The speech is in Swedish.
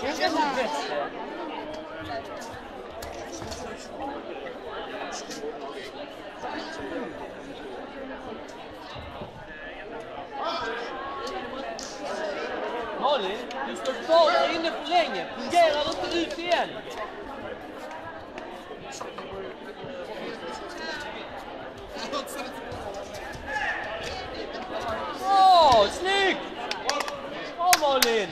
Malin, du står kvar där inne för länge. Fungerar du inte ut igen? Åh, snyggt! Bra Malin!